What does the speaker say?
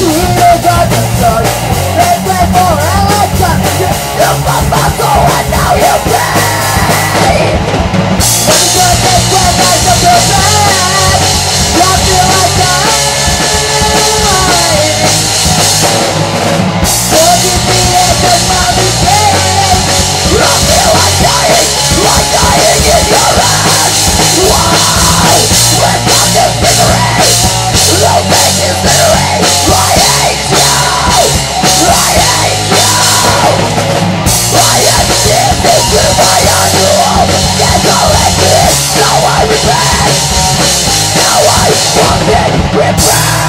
Yeah. Something replies